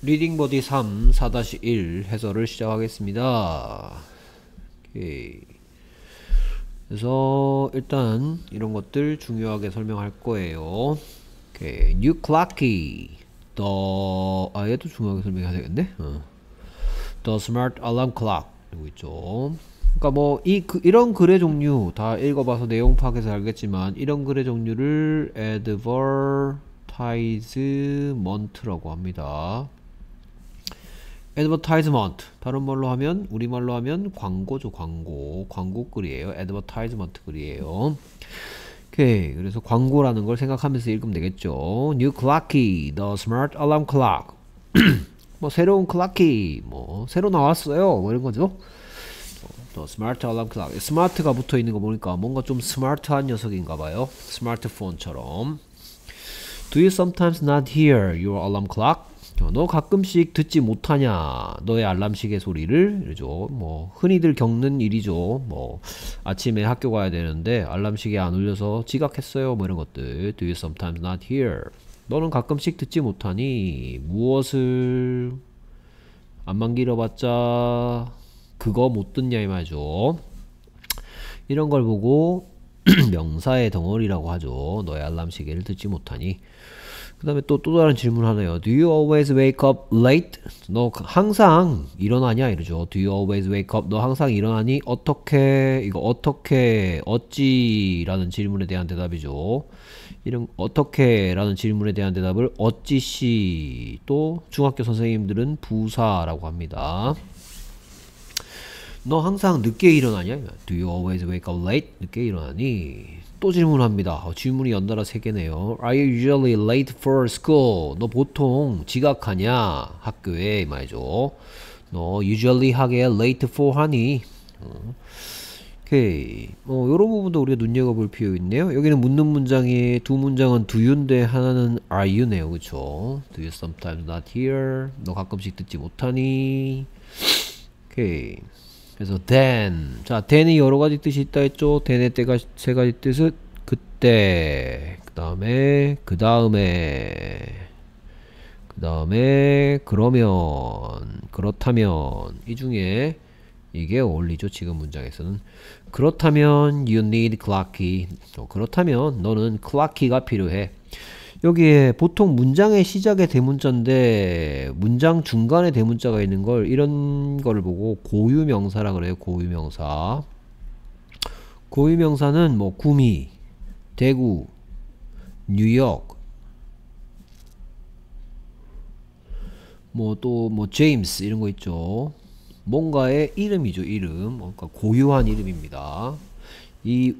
리딩 버디 3 4-1 해설을 시작하겠습니다. 오케이. 그래서 일단 이런 것들 중요하게 설명할 거예요. 오케이. New clocky. The 아 얘도 중요하게 설명해야 되겠네. 어. The smart alarm clock. 이거 있죠. 그러니까 뭐 이 그, 이런 글의 종류 다 읽어봐서 내용 파악해서 알겠지만 이런 글의 종류를 advertisement라고 합니다. Advertisement. 다른 말로 하면 우리말로 하면 광고죠 광고. 광고 글이에요. Advertisement 글이에요. 오케이. 그래서 광고라는 걸 생각하면서 읽으면 되겠죠. New clocky the smart alarm clock. 뭐 새로운 Clocky 뭐 새로 나왔어요. 뭐 이런 거죠. The smart alarm clock smart가 붙어 있는 거 보니까 뭔가 좀 스마트한 녀석인가 봐요. 스마트폰처럼. Do you sometimes not hear your alarm clock? 너 가끔씩 듣지 못하냐? 너의 알람시계 소리를? 이러죠. 뭐 흔히들 겪는 일이죠. 뭐 아침에 학교 가야 되는데 알람시계 안 울려서 지각했어요. 뭐 이런 것들. Do you sometimes not hear? 너는 가끔씩 듣지 못하니 무엇을 안만 길어봤자 그거 못 듣냐 이 말이죠. 이런 걸 보고 명사의 덩어리라고 하죠. 너의 알람시계를 듣지 못하니 그 다음에 또, 또 다른 질문 하나요. Do you always wake up late? 너 항상 일어나냐? 이러죠. Do you always wake up? 너 항상 일어나니? 어떻게, 이거 어떻게, 어찌? 라는 질문에 대한 대답이죠. 이런, 어떻게? 라는 질문에 대한 대답을 어찌시? 또 중학교 선생님들은 부사라고 합니다. 너 항상 늦게 일어나냐? Do you always wake up late? 늦게 일어나니? 또 질문합니다. 어, 질문이 연달아 세 개네요. Are you usually late for school? 너 보통 지각하냐? 학교에 말이죠. 너 usually 하게 late for 하니? 어. 오케이. 어, 요런 부분도 우리가 눈여겨볼 필요 있네요. 여기는 묻는 문장이 두 문장은 do you인데 하나는 are you네요. 그쵸? Do you sometimes not hear? 너 가끔씩 듣지 못하니? 오케이. 그래서 then. 자 then이 여러 가지 뜻이 있다 했죠. then의 때가 세 가지 뜻은 그때 그 다음에 그 다음에 그 다음에 그러면 그렇다면. 이 중에 이게 어울리죠 지금 문장에서는. 그렇다면 you need clocky. 어, 그렇다면 너는 clocky가 필요해 여기에 보통 문장의 시작에 대문자인데 문장 중간에 대문자가 있는 걸 이런 거를 보고 고유명사라 그래요. 고유명사. 고유명사는 뭐 구미, 대구, 뉴욕, 뭐 또뭐 뭐 제임스 이런 거 있죠. 뭔가의 이름이죠. 이름. 그러니까 고유한 이름입니다. 이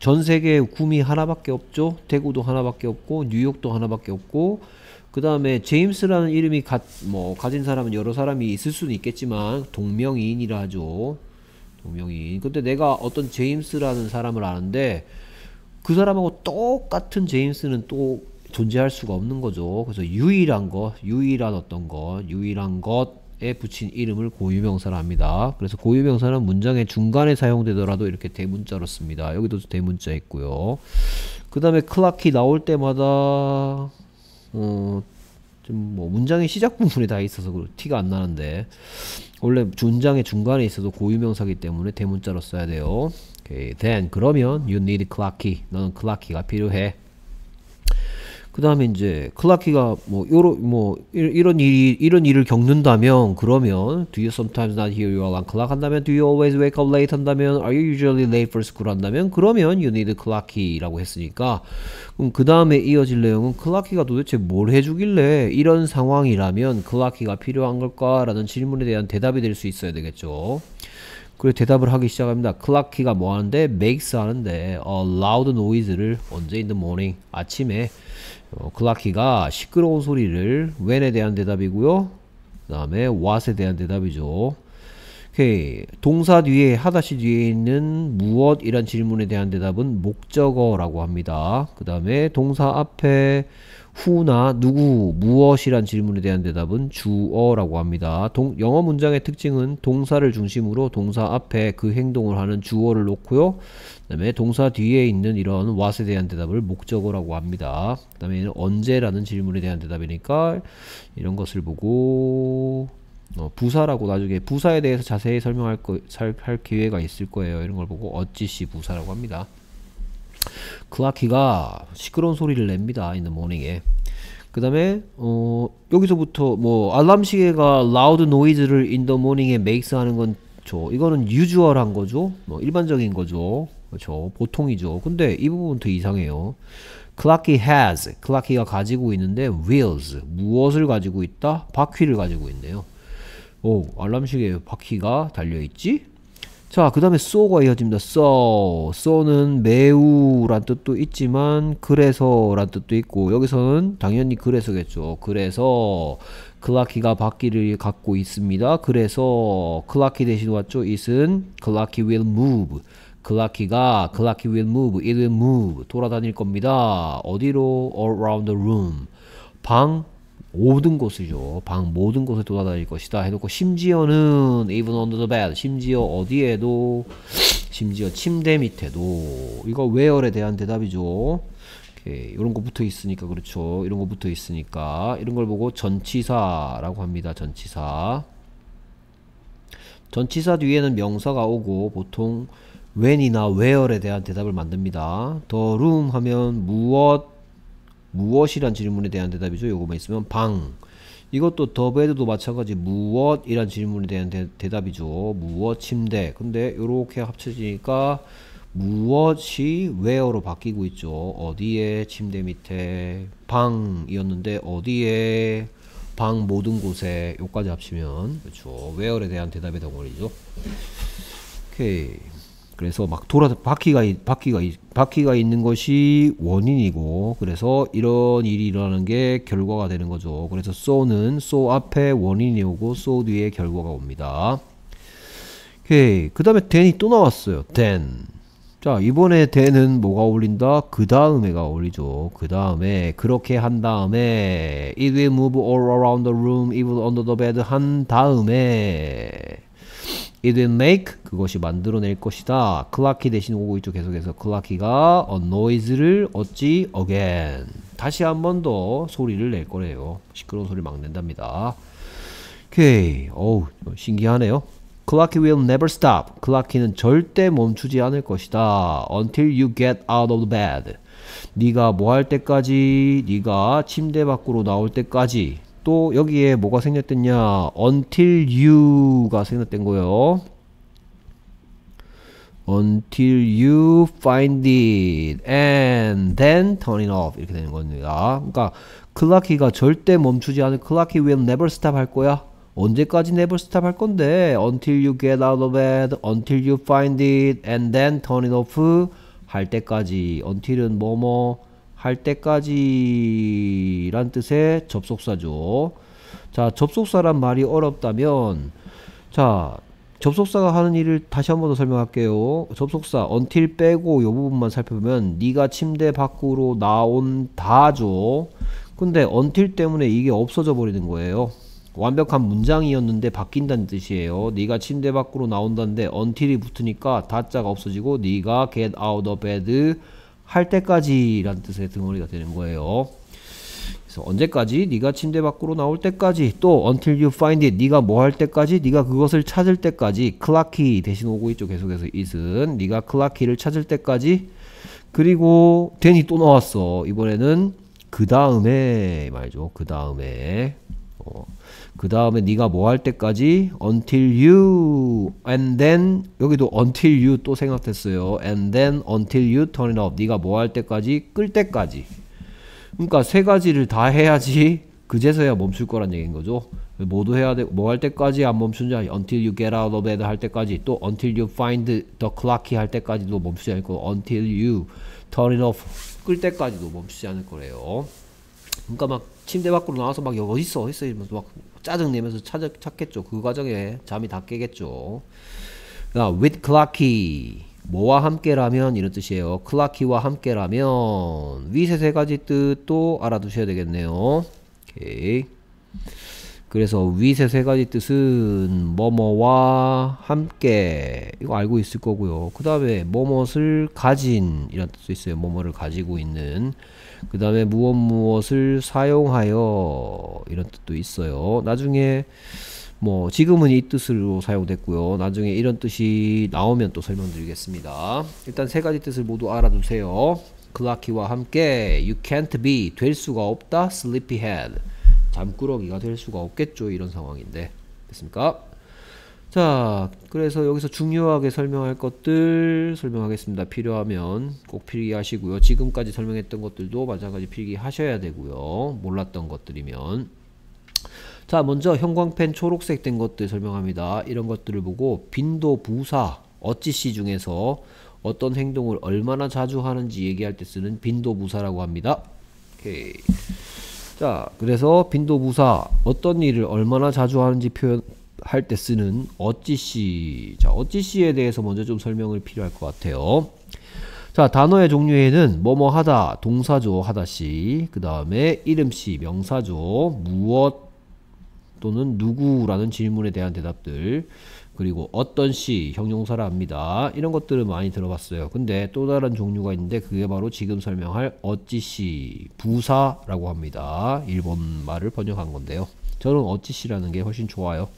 전 세계에 구미 하나밖에 없죠. 대구도 하나밖에 없고 뉴욕도 하나밖에 없고 그 다음에 제임스라는 이름이 가, 뭐 가진 사람은 여러 사람이 있을 수는 있겠지만 동명이인이라 하죠. 동명이인. 근데 내가 어떤 제임스라는 사람을 아는데 그 사람하고 똑같은 제임스는 또 존재할 수가 없는 거죠. 그래서 유일한 것, 유일한 어떤 것, 유일한 것, 에 붙인 이름을 고유명사라 합니다. 그래서 고유명사는 문장의 중간에 사용되더라도 이렇게 대문자로 씁니다. 여기도 대문자 있고요. 그 다음에 클라키 나올 때마다 어, 좀뭐 문장의 시작 부분에 다 있어서 티가 안 나는데 원래 문장의 중간에 있어도 고유명사기 때문에 대문자로 써야 돼요. 오케이. Then 그러면 you need clocky. 너는 클라키가 필요해. 그 다음에 이제 클라키가 뭐 요런 뭐 이런 일이 이런 일을 겪는다면 그러면 do you sometimes not hear your alarm clock? 한다면 do you always wake up late? 한다면 are you usually late for school? 한다면 그러면 you need clocky라고 했으니까. 그럼 그 다음에 이어질 내용은 클라키가 도대체 뭘 해주길래 이런 상황이라면 클라키가 필요한 걸까라는 질문에 대한 대답이 될 수 있어야 되겠죠. 그리고 대답을 하기 시작합니다. 클라키가 뭐 하는데 makes 하는데 a loud noise를 언제 in the morning 아침에 어, 클라키가 시끄러운 소리를 when에 대한 대답이고요. 그 다음에 what에 대한 대답이죠. 오케이. 동사 뒤에 하다시 뒤에 있는 무엇이란 질문에 대한 대답은 목적어라고 합니다. 그 다음에 동사 앞에 후나 누구 무엇이란 질문에 대한 대답은 주어라고 합니다. 동, 영어 문장의 특징은 동사를 중심으로 동사 앞에 그 행동을 하는 주어를 놓고요. 그 다음에 동사 뒤에 있는 이런 what에 대한 대답을 목적어라고 합니다. 그 다음에 언제라는 질문에 대한 대답이니까 이런 것을 보고 어, 부사라고 나중에 부사에 대해서 자세히 설명할 거, 살, 할 기회가 있을 거예요. 이런 걸 보고 어찌시 부사라고 합니다. 클라키가 시끄러운 소리를 냅니다. 있는 모닝에. 그 다음에 어, 여기서부터 뭐 알람 시계가 loud noise를 in morning에 makes 하는 건 저, 이거는 usual한 거죠. 뭐 일반적인 거죠. 그렇죠. 보통이죠. 근데 이 부분 더 이상해요. 클라키 has, Clocky가 가지고 있는데 wheels, 무엇을 가지고 있다? 바퀴를 가지고 있네요. 오, 알람 시계에 바퀴가 달려있지? 자, 그 다음에 so가 이어집니다. so. so는 매우란 뜻도 있지만, 그래서 란 뜻도 있고, 여기서는 당연히 그래서겠죠. 그래서, 클라키가 바퀴를 갖고 있습니다. 그래서, Clocky 대신 왔죠. it은 Clocky will move. 클라키가 클라키 will move. it will move. 돌아다닐 겁니다. 어디로? all around the room. 방 모든 곳이죠. 방 모든 곳에 돌아다닐 것이다 해놓고 심지어는 even under the bed 심지어 어디에도 심지어 침대 밑에도 이거 where에 대한 대답이죠. 오케이. 이런 거 붙어 있으니까 그렇죠. 이런 거 붙어 있으니까 이런 걸 보고 전치사라고 합니다. 전치사. 전치사 뒤에는 명사가 오고 보통 when이나 where에 대한 대답을 만듭니다. the room 하면 무엇 무엇이란 질문에 대한 대답이죠. 요거만 있으면 방. 이것도 더 베드도 마찬가지 무엇이란 질문에 대한 대, 답이죠 무엇 침대. 근데 요렇게 합쳐지니까 무엇이 where로 바뀌고 있죠. 어디에 침대 밑에 방이었는데 어디에 방 모든 곳에 요까지 합치면 그렇죠. where에 대한 대답의 덩어리죠. 오케이. 그래서 막 돌아 바퀴가 바퀴가 바퀴가 있는 것이 원인이고 그래서 이런 일이 일어나는 게 결과가 되는 거죠. 그래서 so는 so 앞에 원인이 오고 so 뒤에 결과가 옵니다. 오케이. 그다음에 then이 또 나왔어요. then. 자, 이번에 then은 뭐가 어울린다? 그 다음에가 어울리죠. 그 다음에 그렇게 한 다음에 it will move all around the room even under the bed 한 다음에 it will make 그것이 만들어낼 것이다. 클라키 대신 오고 있죠. 계속해서 클라키가 a noise를 얻지 again. 다시 한 번 더 소리를 낼 거래요. 시끄러운 소리 막 낸답니다. 오케이. 어우, 신기하네요. 클라키 will never stop. 클라키는 절대 멈추지 않을 것이다. until you get out of the bed. 네가 뭐 할 때까지, 네가 침대 밖으로 나올 때까지 또 여기에 뭐가 생겼댔냐 until you가 생겼된 거예요 until you find it and then turn it off 이렇게 되는 겁니다 그러니까 클라키가 절대 멈추지 않을 클라키 will never stop 할 거야 언제까지 never stop 할 건데 until you get out of bed until you find it and then turn it off 할 때까지 until은 뭐뭐 할 때까지 란 뜻의 접속사죠. 자, 접속사란 말이 어렵다면 자, 접속사가 하는 일을 다시 한 번 더 설명할게요. 접속사 until 빼고 요 부분만 살펴보면 네가 침대 밖으로 나온다죠. 근데 until 때문에 이게 없어져 버리는 거예요. 완벽한 문장이었는데 바뀐다는 뜻이에요. 네가 침대 밖으로 나온다는데 until이 붙으니까 다자가 없어지고 네가 get out of bed 할 때까지 라는 뜻의 등어리가 되는 거예요. 그래서 언제까지? 네가 침대 밖으로 나올 때까지 또 until you find it 네가 뭐 할 때까지? 네가 그것을 찾을 때까지 클라키 대신 오고 있죠. 계속해서 it은 네가 클라키를 찾을 때까지 그리고 then이 또 나왔어. 이번에는 그 다음에 말이죠. 그 다음에 어. 그 다음에 네가 뭐 할 때까지 until you and then 여기도 until you 또 생각했어요 and then until you turn it off 네가 뭐 할 때까지 끌 때까지 그러니까 세 가지를 다 해야지 그제서야 멈출 거란 얘기인 거죠 모두 해야 돼 뭐 할 때까지 안 멈춘지 until you get out of bed 할 때까지 또 until you find the clock 할 때까지도 멈추지 않을 거 until you turn it off 끌 때까지도 멈추지 않을 거래요 그러니까 막 침대 밖으로 나와서 막 여기 어딨어 어딨어 이러면서 막 짜증 내면서 찾, 찾겠죠. 그 과정에 잠이 다 깨겠죠. 자, with clocky 뭐와 함께라면? 이런 뜻이에요. Clocky와 함께라면. 위세 세 가지 뜻도 알아두셔야 되겠네요. 오케이. 그래서 위세 세 가지 뜻은 뭐뭐와 함께. 이거 알고 있을 거고요. 그 다음에 뭐뭇을 가진. 이런 뜻도 있어요. 뭐뭐를 가지고 있는 그 다음에 무엇 무엇을 사용하여 이런 뜻도 있어요. 나중에 뭐 지금은 이 뜻으로 사용됐고요. 나중에 이런 뜻이 나오면 또 설명드리겠습니다. 일단 세 가지 뜻을 모두 알아두세요. 클라키와 함께 you can't be 될 수가 없다. Sleepyhead 잠꾸러기가 될 수가 없겠죠. 이런 상황인데. 됐습니까 자 그래서 여기서 중요하게 설명할 것들 설명하겠습니다. 필요하면 꼭 필기하시고요. 지금까지 설명했던 것들도 마찬가지 필기하셔야 되고요. 몰랐던 것들이면. 자 먼저 형광펜 초록색 된 것들 설명합니다. 이런 것들을 보고 빈도 부사 어찌시 중에서 어떤 행동을 얼마나 자주 하는지 얘기할 때 쓰는 빈도 부사라고 합니다. 오케이. 자 그래서 빈도 부사 어떤 일을 얼마나 자주 하는지 표현 할 때 쓰는 어찌시 자 어찌시에 대해서 먼저 좀 설명을 필요할 것 같아요 자 단어의 종류에는 뭐뭐 하다 동사죠 하다시 그 다음에 이름시 명사죠 무엇 또는 누구라는 질문에 대한 대답들 그리고 어떤 시 형용사라 합니다. 이런 것들을 많이 들어봤어요. 근데 또 다른 종류가 있는데 그게 바로 지금 설명할 어찌시 부사라고 합니다. 일본 말을 번역한 건데요. 저는 어찌시라는 게 훨씬 좋아요.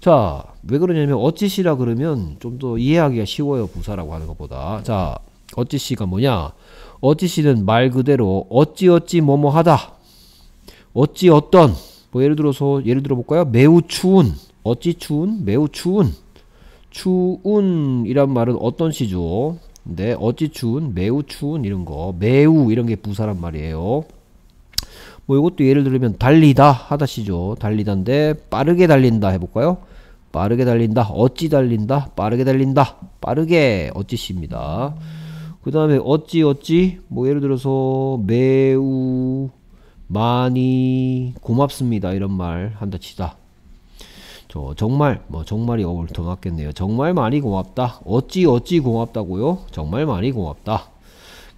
자, 왜 그러냐면 어찌시라 그러면 좀 더 이해하기가 쉬워요. 부사라고 하는 것보다. 자, 어찌시가 뭐냐? 어찌시는 말 그대로 어찌어찌 뭐뭐 하다. 어찌 어떤 뭐 예를 들어서 예를 들어 볼까요? 매우 추운 어찌 추운? 매우 추운. 추운이란 말은 어떤 시죠? 네, 어찌 추운? 매우 추운 이런 거. 매우 이런 게 부사란 말이에요. 뭐 이것도 예를 들면 달리다 하다 시죠. 달리다인데 빠르게 달린다 해볼까요? 빠르게 달린다. 어찌 달린다. 빠르게 달린다. 빠르게 어찌 시입니다. 그 다음에 어찌 어찌 뭐 예를 들어서 매우 많이 고맙습니다 이런 말 한다 치다 저 정말 뭐 정말이 어울 더 낫겠네요. 정말 많이 고맙다. 어찌 어찌 고맙다고요? 정말 많이 고맙다.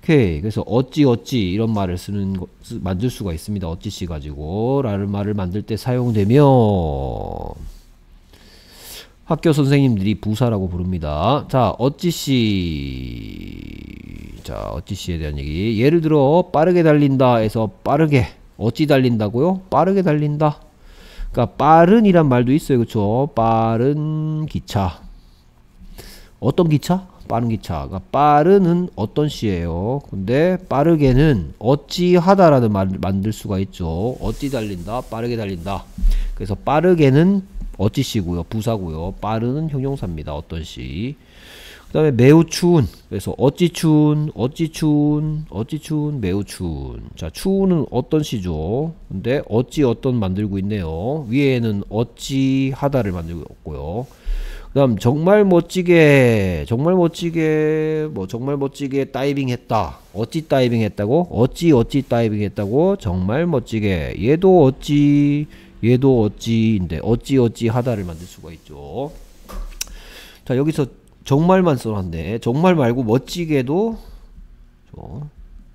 오케이. 그래서 어찌 어찌 이런 말을 쓰는 거, 쓰, 만들 수가 있습니다. 어찌씨 가지고 라는 말을 만들 때 사용되면 학교 선생님들이 부사라고 부릅니다. 자, 어찌씨 자, 어찌씨에 대한 얘기. 예를 들어 빠르게 달린다 해서 빠르게 어찌 달린다고요? 빠르게 달린다. 그러니까 빠른이란 말도 있어요. 그렇죠? 빠른 기차. 어떤 기차? 빠른 기차. 그러니까 빠른은 어떤 시예요. 근데 빠르게는 어찌하다라는 말을 만들 수가 있죠. 어찌 달린다. 빠르게 달린다. 그래서 빠르게는 어찌시고요. 부사고요. 빠르는 형용사입니다. 어떤 시. 그 다음에 매우 추운 그래서 어찌 추운 어찌 추운 어찌 추운 매우 추운 자 추운은 어떤 시죠 근데 어찌 어떤 만들고 있네요 위에는 어찌 하다를 만들고 있고요 그 다음 정말 멋지게 정말 멋지게 뭐 정말 멋지게 다이빙 했다 어찌 다이빙 했다고 어찌 어찌 다이빙 했다고 정말 멋지게 얘도 어찌 얘도 어찌인데 어찌 어찌 하다를 만들 수가 있죠 자 여기서 정말만 써놨네. 정말 말고 멋지게도 저,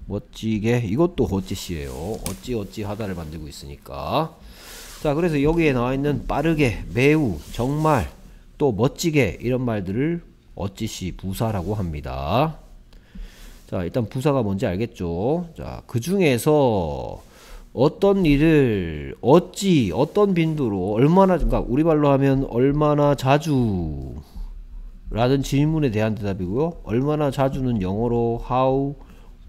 멋지게 이것도 어찌시에요. 어찌 어찌 하다를 만들고 있으니까. 자 그래서 여기에 나와 있는 빠르게 매우 정말 또 멋지게 이런 말들을 어찌시 부사라고 합니다. 자 일단 부사가 뭔지 알겠죠? 자 그 중에서 어떤 일을 어찌 어떤 빈도로 얼마나 그러니까 우리 말로 하면 얼마나 자주 라는 질문에 대한 대답이고요. 얼마나 자주는 영어로 how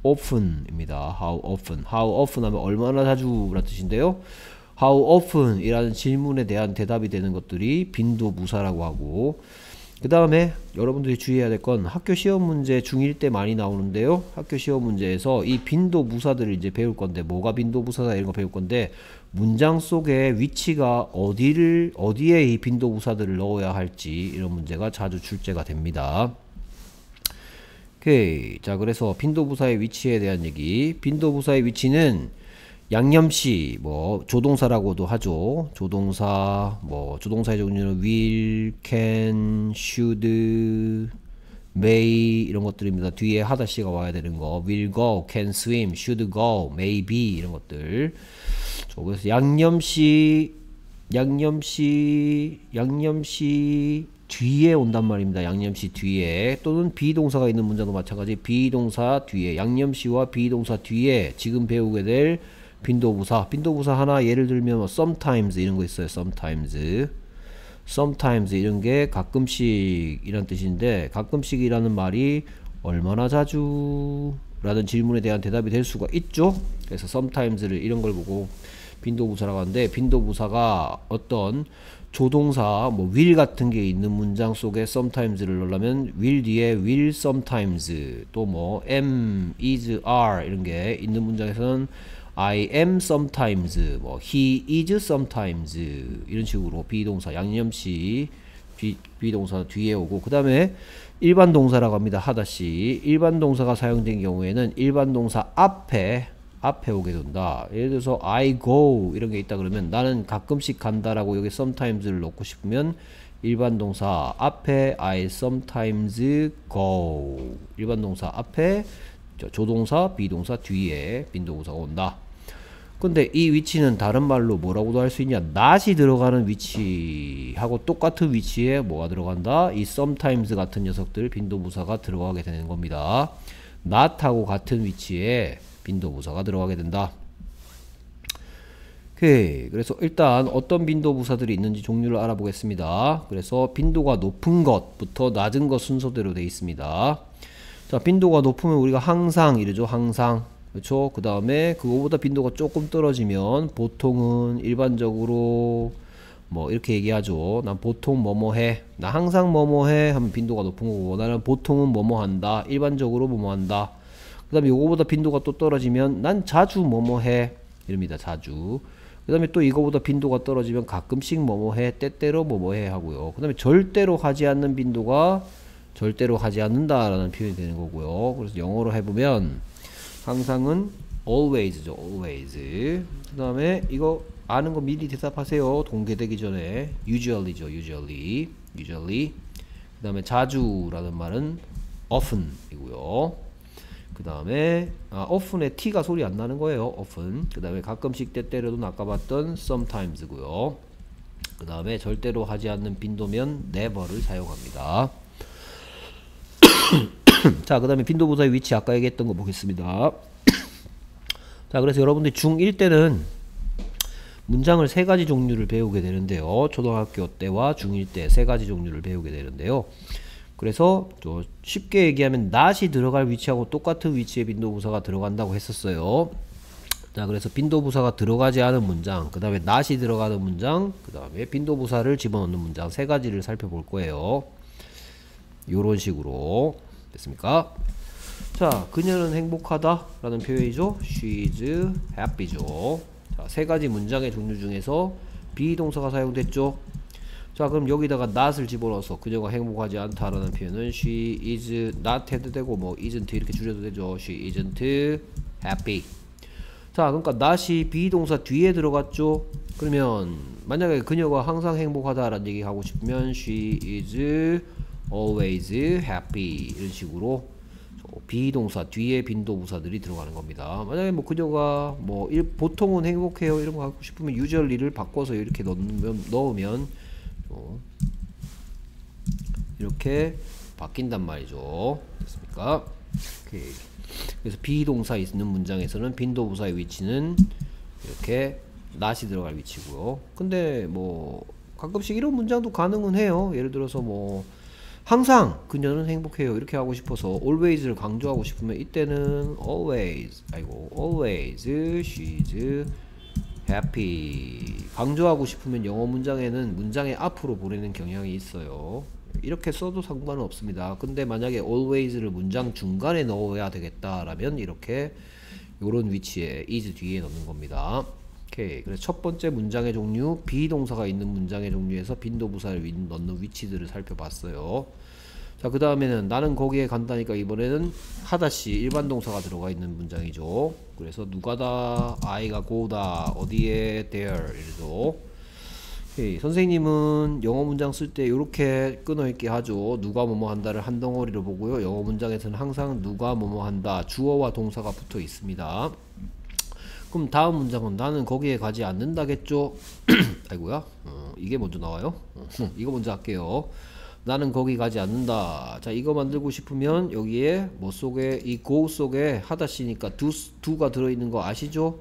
often 입니다. how often. how often 하면 얼마나 자주 라는 뜻인데요. How often 이라는 질문에 대한 대답이 되는 것들이 빈도 부사라고 하고 그 다음에 여러분들이 주의해야 될 건 학교 시험 문제 중1 때 많이 나오는데요. 학교 시험 문제에서 이 빈도 부사들을 이제 배울 건데 뭐가 빈도 부사다 이런 거 배울 건데 문장 속에 위치가 어디를 어디에 이 빈도 부사들을 넣어야 할지 이런 문제가 자주 출제가 됩니다. 오케이. 자, 그래서 빈도 부사의 위치에 대한 얘기. 빈도 부사의 위치는 양념시 뭐 조동사라고도 하죠. 조동사 뭐 조동사의 종류는 will, can, should, may 이런 것들입니다. 뒤에 하다시가 와야 되는 거. will go, can swim, should go, may be 이런 것들. 그래서 양념시 양념시 양념시 뒤에 온단 말입니다. 양념시 뒤에 또는 비동사가 있는 문장도 마찬가지 비동사 뒤에 양념시와 비동사 뒤에 지금 배우게 될 빈도부사 빈도부사 하나 예를 들면 뭐 sometimes 이런 거 있어요. sometimes sometimes 이런 게 가끔씩 이란 뜻인데 가끔씩이라는 말이 얼마나 자주 라는 질문에 대한 대답이 될 수가 있죠. 그래서 sometimes를 이런 걸 보고 빈도부사라고 하는데 빈도부사가 어떤 조동사 뭐 will 같은 게 있는 문장 속에 sometimes를 넣으려면 will 뒤에 will sometimes 또 뭐 am, is, are 이런 게 있는 문장에서는 I am sometimes 뭐 he is sometimes 이런 식으로 비동사 양념시 비, 비동사 뒤에 오고 그 다음에 일반 동사라고 합니다 하다시 일반 동사가 사용된 경우에는 일반 동사 앞에 앞에 오게 된다. 예를 들어서 I go 이런 게 있다 그러면 나는 가끔씩 간다라고 여기 sometimes를 넣고 싶으면 일반 동사 앞에 I sometimes go 일반 동사 앞에 조동사 비동사 뒤에 빈동사가 온다. 근데 이 위치는 다른 말로 뭐라고도 할 수 있냐 not이 들어가는 위치하고 똑같은 위치에 뭐가 들어간다 이 sometimes 같은 녀석들 빈도부사가 들어가게 되는 겁니다 not하고 같은 위치에 빈도부사가 들어가게 된다. 오케이. 그래서 일단 어떤 빈도부사들이 있는지 종류를 알아보겠습니다. 그래서 빈도가 높은 것부터 낮은 것 순서대로 되어 있습니다. 자, 빈도가 높으면 우리가 항상 이러죠. 항상. 그렇죠? 그 다음에 그거보다 빈도가 조금 떨어지면 보통은 일반적으로 뭐 이렇게 얘기하죠. 난 보통 뭐뭐 해. 나 항상 뭐뭐 해. 하면 빈도가 높은 거고 나는 보통은 뭐뭐 한다. 일반적으로 뭐뭐 한다. 그 다음에 요거보다 빈도가 또 떨어지면 난 자주 뭐뭐 해 이럽니다 자주 그 다음에 또 이거보다 빈도가 떨어지면 가끔씩 뭐뭐 해 때때로 뭐뭐 해 하고요 그 다음에 절대로 하지 않는 빈도가 절대로 하지 않는다 라는 표현이 되는 거고요 그래서 영어로 해보면 항상은 always죠 always 그 다음에 이거 아는 거 미리 대답하세요 동계되기 전에 usually죠 usually usually 그 다음에 자주라는 말은 often 이고요 그 다음에 아, often의 t가 소리 안 나는 거예요. often. 그 다음에 가끔씩 때때로도 아까 봤던 sometimes고요. 그 다음에 절대로 하지 않는 빈도면 never를 사용합니다. 자, 그 다음에 빈도부사의 위치 아까 얘기했던 거 보겠습니다. 자, 그래서 여러분들 중1 때는 문장을 세 가지 종류를 배우게 되는데요. 초등학교 때와 중1 때 세 가지 종류를 배우게 되는데요. 그래서 쉽게 얘기하면 not이 들어갈 위치하고 똑같은 위치에 빈도부사가 들어간다고 했었어요. 자 그래서 빈도부사가 들어가지 않은 문장 그 다음에 not이 들어가는 문장 그 다음에 빈도부사를 집어넣는 문장 세 가지를 살펴볼 거예요. 요런 식으로 됐습니까? 자 그녀는 행복하다 라는 표현이죠. She's happy죠. 자, 세 가지 문장의 종류 중에서 비동사가 사용됐죠. 자 그럼 여기다가 not을 집어넣어서 그녀가 행복하지 않다라는 표현은 she is not 해도 되고 뭐 isn't 이렇게 줄여도 되죠 she isn't happy 자 그러니까 not이 비동사 뒤에 들어갔죠 그러면 만약에 그녀가 항상 행복하다라는 얘기 하고 싶으면 she is always happy 이런 식으로 비동사 뒤에 빈도부사들이 들어가는 겁니다. 만약에 뭐 그녀가 뭐 보통은 행복해요 이런 거 하고 싶으면 usually를 바꿔서 이렇게 넣으면, 넣으면 또 이렇게 바뀐단 말이죠. 됐습니까? 오케이. 그래서 비동사 있는 문장에서는 빈도부사의 위치는 이렇게 낫이 들어갈 위치고요. 근데 뭐 가끔씩 이런 문장도 가능은 해요. 예를 들어서 뭐 항상 그녀는 행복해요. 이렇게 하고 싶어서 always를 강조하고 싶으면 이때는 always 아이고 always she's happy. 강조하고 싶으면 영어 문장에는 문장의 앞으로 보내는 경향이 있어요. 이렇게 써도 상관은 없습니다. 근데 만약에 always를 문장 중간에 넣어야 되겠다라면 이렇게 요런 위치에 is 뒤에 넣는 겁니다 오케이 그래서 첫 번째 문장의 종류 비동사가 있는 문장의 종류에서 빈도부사를 넣는 위치들을 살펴봤어요 자, 그 다음에는 나는 거기에 간다니까 이번에는 하다시 일반 동사가 들어가 있는 문장이죠. 그래서 누가다, I가 고다, 어디에 there 이래도 오케이. 선생님은 영어 문장 쓸 때 이렇게 끊어있게 하죠. 누가 뭐뭐 한다를 한 덩어리로 보고요. 영어 문장에서는 항상 누가 뭐뭐 한다 주어와 동사가 붙어 있습니다. 그럼 다음 문장은 나는 거기에 가지 않는다겠죠? 아이고야 어, 이게 먼저 나와요. 어, 이거 먼저 할게요. 나는 거기 가지 않는다. 자, 이거 만들고 싶으면 여기에 뭐 속에 이 go 속에 하다시니까 do, do가 들어있는 거 아시죠?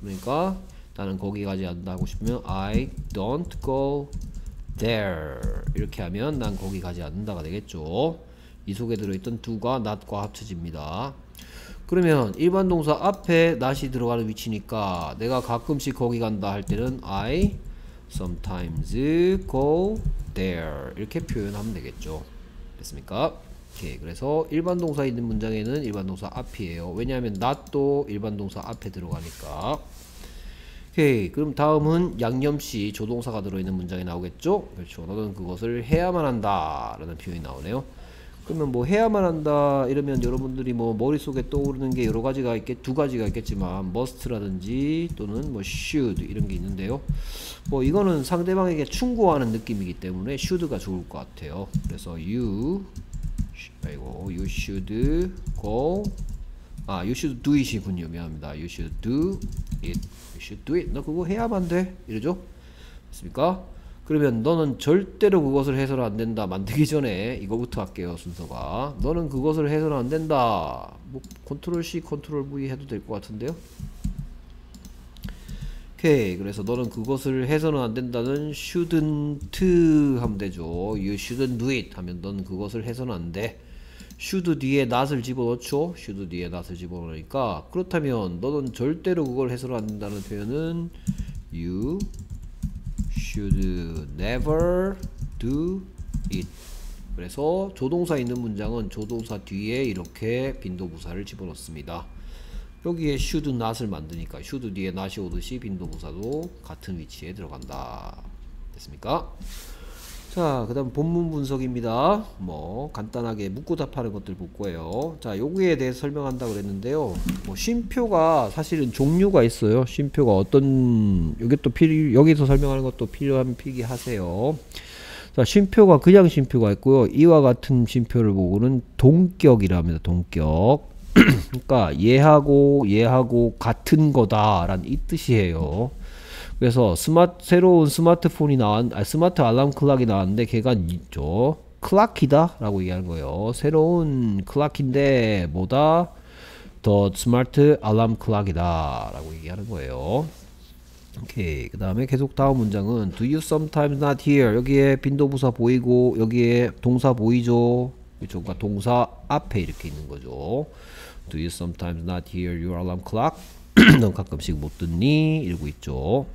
그러니까 나는 거기 가지 않는다 하고 싶으면 I don't go there 이렇게 하면 난 거기 가지 않는다가 되겠죠. 이 속에 들어있던 do가 not과 합쳐집니다. 그러면 일반 동사 앞에 not이 들어가는 위치니까 내가 가끔씩 거기 간다 할 때는 I sometimes go there. 이렇게 표현하면 되겠죠. 됐습니까? 오케이. 그래서 일반 동사 있는 문장에는 일반 동사 앞이에요. 왜냐하면 not도 일반 동사 앞에 들어가니까. 오케이. 그럼 다음은 양념시 조동사가 들어있는 문장이 나오겠죠? 그렇죠. 너는 그것을 해야만 한다. 라는 표현이 나오네요 그러면 뭐 해야만 한다 이러면 여러분들이 뭐 머릿속에 떠오르는 게 여러 가지가 있겠 두 가지가 있겠지만 must라든지 또는 뭐 should 이런 게 있는데요. 뭐 이거는 상대방에게 충고하는 느낌이기 때문에 should가 좋을 것 같아요. 그래서 you 아이고 you should go 아 you should do it이군요. 미안합니다. you should do it. you should do it. 너 그거 해야만 돼. 이러죠? 됐습니까? 그러면 너는 절대로 그것을 해서는 안 된다. 만들기 전에 이거부터 할게요. 순서가. 너는 그것을 해서는 안 된다. 뭐 control C, control V 해도 될 것 같은데요. 오케이. 그래서 너는 그것을 해서는 안 된다는 shouldn't 하면 되죠. You shouldn't do it 하면 너는 그것을 해서는 안 돼. should 뒤에 not을 집어넣죠. should 뒤에 not을 집어넣으니까 그렇다면 너는 절대로 그걸 해서는 안 된다는 표현은 you should never do it. 그래서 조동사 있는 문장은 조동사 뒤에 이렇게 빈도부사를 집어넣습니다. 여기에 should not을 만드니까 should 뒤에 not이 오듯이 빈도부사도 같은 위치에 들어간다. 됐습니까? 자, 그 다음 본문 분석입니다. 뭐, 간단하게 묻고 답하는 것들 볼 거예요. 자, 여기에 대해서 설명한다고 그랬는데요. 뭐, 쉼표가 사실은 종류가 있어요. 쉼표가 어떤, 여기 또 필, 여기서 설명하는 것도 필요하면 필기 하세요. 자, 쉼표가 그냥 쉼표가 있고요. 이와 같은 쉼표를 보고는 동격이라 합니다. 동격. 그러니까 얘하고 얘하고 같은 거다라는 이 뜻이에요. 그래서 스마트 새로운 스마트폰이 나왔 아, smart alarm clock이 나왔는데 걔가 있죠. Clocky다? 라고 얘기하는 거예요. 새로운 Clocky인데 뭐다? the smart alarm clock이다. 라고 얘기하는 거예요. 오케이. 그 다음에 계속 다음 문장은 Do you sometimes not hear? 여기에 빈도부사 보이고 여기에 동사 보이죠? 그렇죠. 그러니까 동사 앞에 이렇게 있는 거죠. Do you sometimes not hear your alarm clock 넌 가끔씩 못 듣니? 이러고 있죠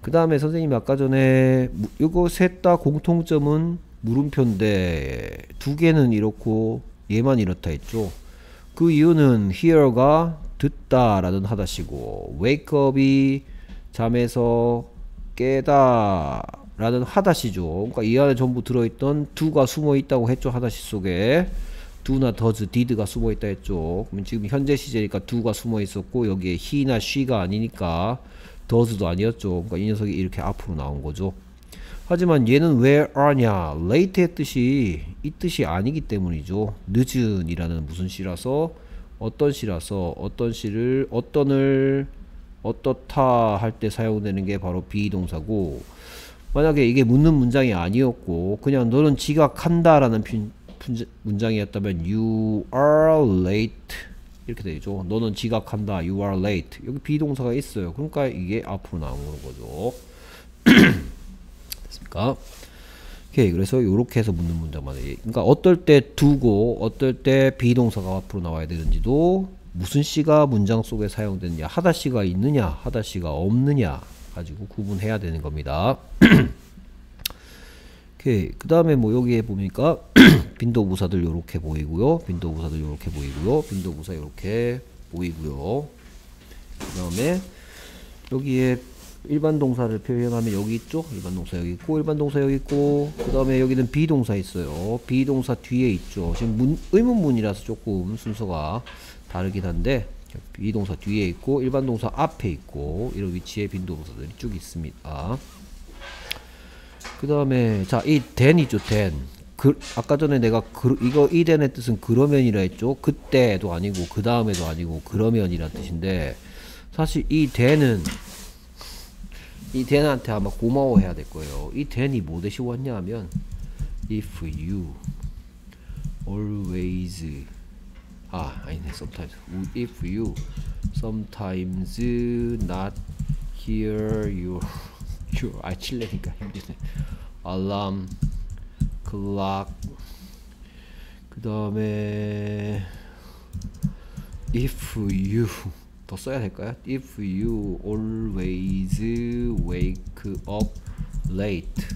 그 다음에 선생님이 아까 전에 이거 셋 다 공통점은 물음표인데 두 개는 이렇고 얘만 이렇다 했죠. 그 이유는 hear가 듣다 라는 하다시고 wake up이 잠에서 깨다 라는 하다시죠. 그러니까 이 안에 전부 들어있던 두가 숨어 있다고 했죠 하다시 속에. 두나 더즈 디드가 숨어 있다 했죠. 그러면 지금 현재 시제니까 두가 숨어 있었고 여기에 he나 she가 아니니까 더즈도 아니었죠. 그러니까 이 녀석이 이렇게 앞으로 나온 거죠. 하지만 얘는 where are냐? late의 뜻이 이 뜻이 아니기 때문이죠. 늦은 이라는 무슨 시라서? 어떤 시라서? 어떤 시를? 어떤을? 어떻다 할 때 사용되는 게 바로 비동사고 만약에 이게 묻는 문장이 아니었고 그냥 너는 지각한다 라는 문장이었다면 you are late 이렇게 되죠. 너는 지각한다. You are late. 여기 비동사가 있어요. 그러니까 이게 앞으로 나오는 거죠. 됐습니까? 오케이. 그래서 이렇게 해서 묻는 문장만 해 그러니까 어떨 때 두고 어떨 때 비동사가 앞으로 나와야 되는지도 무슨 시가 문장 속에 사용되느냐 하다시가 있느냐 하다시가 없느냐 가지고 구분해야 되는 겁니다 오케이 그 다음에 뭐 여기에 보니까 빈도부사들 요렇게 보이고요 빈도부사들 요렇게 보이고요 빈도부사 요렇게 보이고요 그 다음에 여기에 일반 동사를 표현하면 여기 있죠? 일반 동사 여기 있고 일반 동사 여기 있고 그 다음에 여기는 be동사 있어요. be동사 뒤에 있죠. 지금 문, 의문문이라서 조금 순서가 다르긴 한데 be동사 뒤에 있고 일반 동사 앞에 있고 이런 위치에 빈도부사들이 쭉 있습니다. 그 다음에 자이 then 있죠 then 그, 아까 전에 내가 그, 이거 이 then의 뜻은 그러면이라 했죠. 그때도 아니고 그 다음에도 아니고 그러면이란 뜻인데 사실 이 then은 이 then한테 아마 고마워해야 될 거예요. 이 then이 뭐 대시 왔냐 하면 if you always 아 아니네 sometimes. if you sometimes not hear your your 아 칠레니까 힘드네 alarm clock 그 다음에 if you 더 써야 될까요? if you always wake up late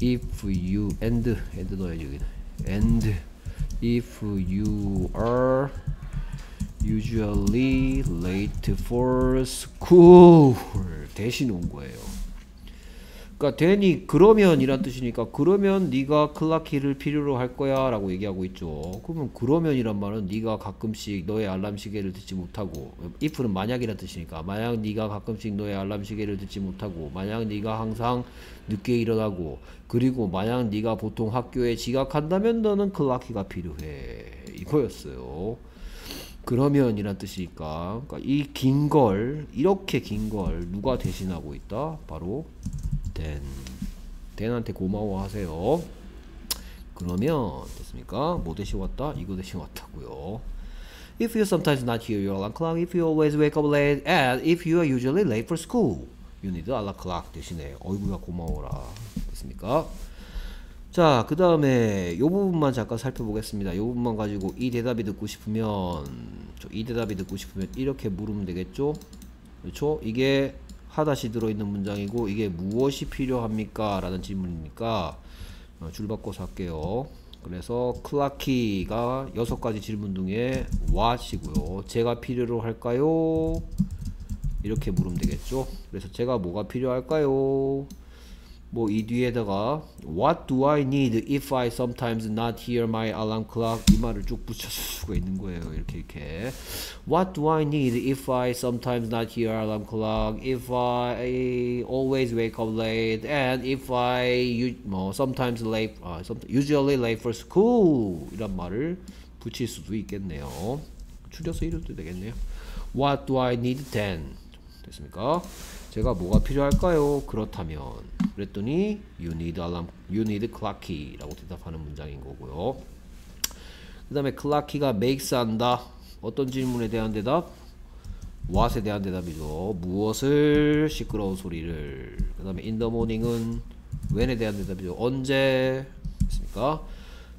if you and and 넣어야지 여기는 and if you are usually late for school 대신 온 거예요. 그러니까 대니 그러면 이란 뜻이니까 그러면 네가 클라키를 필요로 할 거야 라고 얘기하고 있죠. 그러면 그러면 이란 말은 네가 가끔씩 너의 알람 시계를 듣지 못하고 if는 만약이란 뜻이니까 만약 네가 가끔씩 너의 알람 시계를 듣지 못하고 만약 네가 항상 늦게 일어나고 그리고 만약 네가 보통 학교에 지각한다면 너는 클라키가 필요해. 이거였어요. 그러면 이란 뜻이니까. 그러니까 이 긴 걸 이렇게 긴 걸 누가 대신하고 있다? 바로 댄 댄한테 고마워하세요 그러면 됐습니까? 뭐 대신 왔다? 이거 대신 왔다고요 If you sometimes not hear your alarm clock, if you always wake up late, and if you are usually late for school, you need alarm clock 대신에 어이구야 고마워라 됐습니까? 자, 그 다음에 이 부분만 잠깐 살펴보겠습니다. 이 부분만 가지고 이 대답이 듣고 싶으면, 이 대답이 듣고 싶으면 이렇게 물으면 되겠죠? 그렇죠? 이게 하다시 들어있는 문장이고 이게 무엇이 필요합니까? 라는 질문이니까 어, 줄 바꿔서 할게요. 그래서 클라키가 여섯 가지 질문 중에 what이고요. 제가 필요로 할까요? 이렇게 물으면 되겠죠. 그래서 제가 뭐가 필요할까요? 뭐 이 뒤에다가 What do I need if I sometimes not hear my alarm clock 이 말을 쭉 붙여줄 수가 있는 거예요 이렇게 이렇게 What do I need if I sometimes not hear alarm clock if I always wake up late and if I 뭐 sometimes late 아, usually late for school 이란 말을 붙일 수도 있겠네요 줄여서 이래도 되겠네요 What do I need then 됐습니까? 제가 뭐가 필요할까요? 그렇다면 그랬더니 you need alarm, you need clocky 라고 대답하는 문장인 거고요. 그 다음에 clocky가 makes 한다. 어떤 질문에 대한 대답? what에 대한 대답이죠. 무엇을 시끄러운 소리를. 그 다음에 in the morning은 when에 대한 대답이죠. 언제 됐습니까?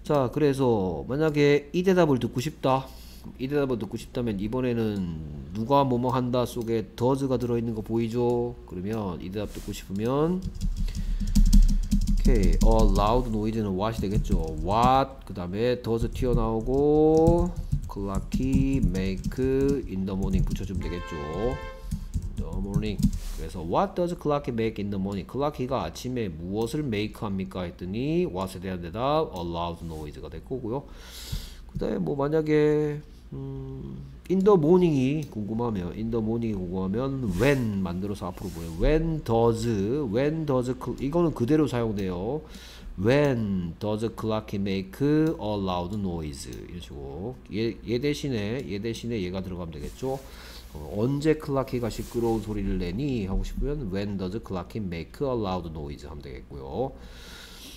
자 그래서 만약에 이 대답을 듣고 싶다. 이 대답을 듣고 싶다면 이번에는 누가 뭐뭐 한다 속에 does가 들어있는 거 보이죠? 그러면 이 대답 듣고 싶으면 오케이 a loud noise는 what이 되겠죠 what 그 다음에 does 튀어나오고 in the morning 붙여주면 되겠죠 morning 그래서 clocky make in the morning clocky가 아침에 무엇을 make 합니까 했더니 what에 대한 대답 a loud noise가 될 거고요 그 다음에 뭐 만약에 음, in the morning이 궁금하면 the morning이 궁금하면 when 만들어서 앞으로 보여. when does when does 이거는 그대로 사용돼요. when does clock make a loud noise? 이런 식으로. 얘, 얘 대신에 얘 대신에 얘가 들어가면 되겠죠? 어, 언제 클라키가 시끄러운 소리를 내니? 하고 싶으면 when does clock make a loud noise 하면 되겠고요.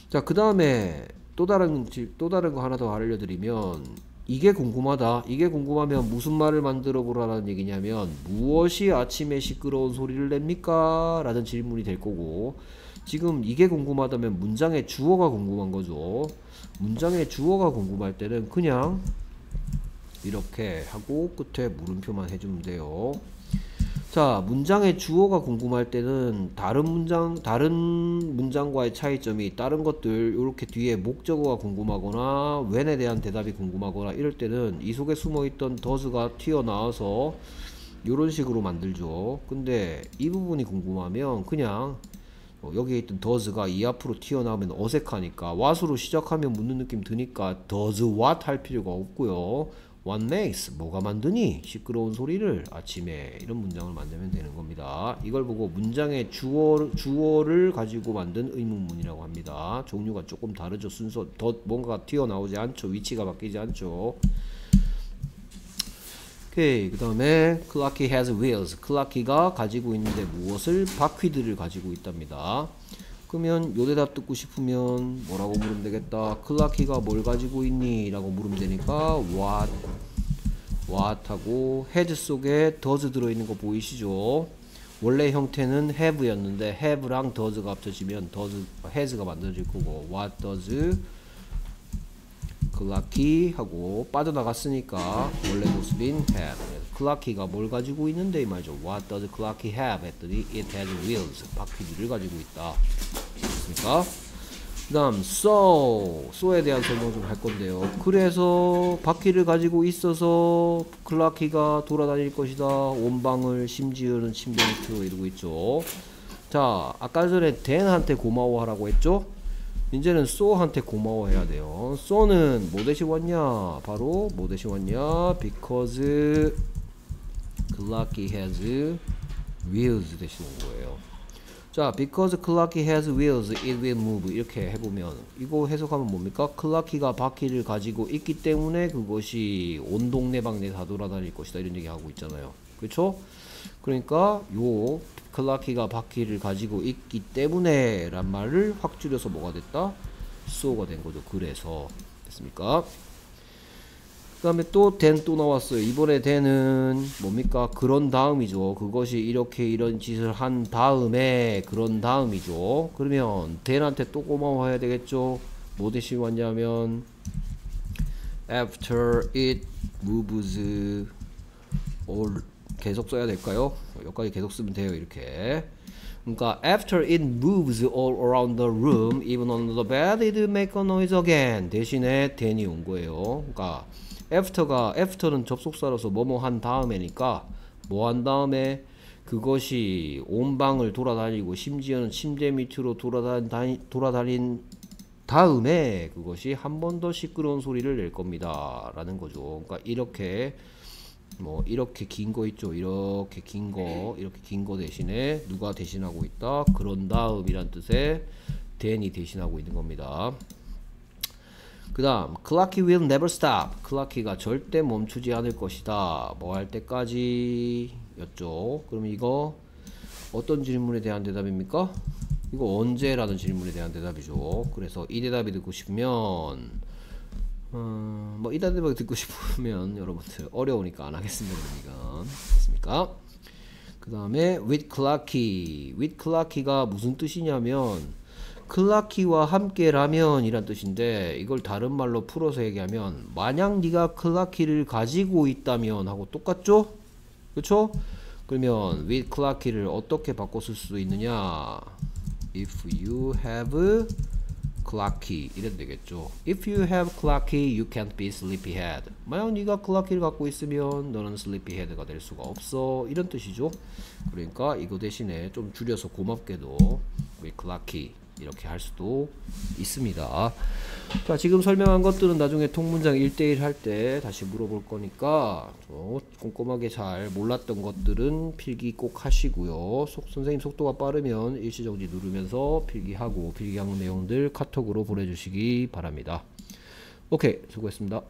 자 그 다음에 또 다른 또 다른 거 하나 더 알려드리면 이게 궁금하다. 이게 궁금하면 무슨 말을 만들어 보라는 얘기냐면 무엇이 아침에 시끄러운 소리를 냅니까? 라는 질문이 될 거고 지금 이게 궁금하다면 문장의 주어가 궁금한 거죠. 문장의 주어가 궁금할 때는 그냥 이렇게 하고 끝에 물음표만 해주면 돼요. 자, 문장의 주어가 궁금할 때는 다른 문장, 다른 문장과의 차이점이 다른 것들 이렇게 뒤에 목적어가 궁금하거나 when에 대한 대답이 궁금하거나 이럴 때는 이 속에 숨어있던 does가 튀어나와서 이런 식으로 만들죠. 근데 이 부분이 궁금하면 그냥 어, 여기에 있던 does가 이 앞으로 튀어나오면 어색하니까 what으로 시작하면 묻는 느낌 드니까 does what 할 필요가 없고요. What makes? 뭐가 만드니? 시끄러운 소리를 아침에 이런 문장을 만들면 되는 겁니다. 이걸 보고 문장의 주어, 주어를 가지고 만든 의문문이라고 합니다. 종류가 조금 다르죠. 순서 더 뭔가 튀어나오지 않죠. 위치가 바뀌지 않죠. 오케이 그 다음에 클라키 has wheels 클라키가 가지고 있는데 무엇을 바퀴들을 가지고 있답니다 그러면 요 대답 듣고 싶으면 뭐라고 물으면 되겠다. 클라키가 뭘 가지고 있니 라고 물으면 되니까 what what 하고 has 속에 does 들어있는 거 보이시죠? 원래 형태는 have 였는데 have랑 does가 합쳐지면 does, has가 만들어질 거고 what does 클라키 하고 빠져나갔으니까 원래 모습인 have 클라키가 뭘 가지고 있는데 이 말이죠. What does 클라키 have? 했더니 it has wheels. 바퀴들을 가지고 있다. 됐습니까? 그 다음 so. so에 대한 설명 좀 할 건데요. 그래서 바퀴를 가지고 있어서 클라키가 돌아다닐 것이다. 온 방을 심지어는 침대 밑으로 이루고 있죠. 자 아까 전에 댄한테 고마워하라고 했죠? 이제는 소한테 고마워해야 돼요. 소는 뭐 대신 왔냐? 바로 뭐 대신 왔냐? Because Clocky has wheels 대신 온 거예요. 자, because Clocky has wheels, it will move 이렇게 해보면 이거 해석하면 뭡니까? 클라키가 바퀴를 가지고 있기 때문에 그것이 온 동네 방네 다 돌아다닐 것이다 이런 얘기 하고 있잖아요. 그렇죠? 그러니까 요 클라키가 바퀴를 가지고 있기 때문에 란 말을 확 줄여서 뭐가 됐다? 소가 된 거죠. 그래서 됐습니까? 그 다음에 또된또 나왔어요. 이번에 된은 뭡니까? 그런 다음이죠. 그것이 이렇게 이런 짓을 한 다음에 그런 다음이죠. 그러면 된한테 또 고마워해야 되겠죠. 뭐 대신 왔냐면 after it moves all 계속 써야 될까요? 여기까지 계속 쓰면 돼요. 이렇게. 그러니까 after it moves all around the room, even on the bed, it make a noise again. 대신에 then이 온 거예요. 그러니까 after가 after는 접속사로서 뭐뭐 한 다음에니까 뭐 한 다음에 그것이 온 방을 돌아다니고 심지어는 침대 밑으로 돌아다니, 돌아다닌 다음에 그것이 한 번 더 시끄러운 소리를 낼 겁니다. 라는 거죠. 그러니까 이렇게 뭐 이렇게 긴 거 있죠 이렇게 긴 거 이렇게 긴 거 대신에 누가 대신하고 있다 그런 다음이란 뜻의 then이 대신하고 있는 겁니다 그 다음 클라키 will never stop. 클라키가 절대 멈추지 않을 것이다. 뭐 할 때까지 였죠. 그럼 이거 어떤 질문에 대한 대답입니까? 이거 언제 라는 질문에 대한 대답이죠. 그래서 이 대답이 듣고 싶으면 어, 뭐 이단 대박 듣고 싶으면 여러분들 어려우니까 안 하겠습니다. 이건 됐습니까? 그 다음에 with Clarky, with Clarky가 무슨 뜻이냐면 클라키와 함께라면 이란 뜻인데 이걸 다른 말로 풀어서 얘기하면 만약 네가 클라키를 가지고 있다면 하고 똑같죠? 그렇죠? 그러면 with 클라키를 어떻게 바꿔 쓸 수 있느냐? if you have clocky 이래도 되겠죠. If you have clocky, you can't be sleepyhead. 만약 네가 clocky를 갖고 있으면 너는 sleepyhead가 될 수가 없어. 이런 뜻이죠. 그러니까 이거 대신에 좀 줄여서 고맙게도 with clocky 이렇게 할 수도 있습니다. 자, 지금 설명한 것들은 나중에 통문장 1대1 할 때 다시 물어볼 거니까 꼼꼼하게 잘 몰랐던 것들은 필기 꼭 하시고요. 속, 선생님 속도가 빠르면 일시정지 누르면서 필기하고 필기한 내용들 카톡으로 보내주시기 바랍니다. 오케이, 수고했습니다.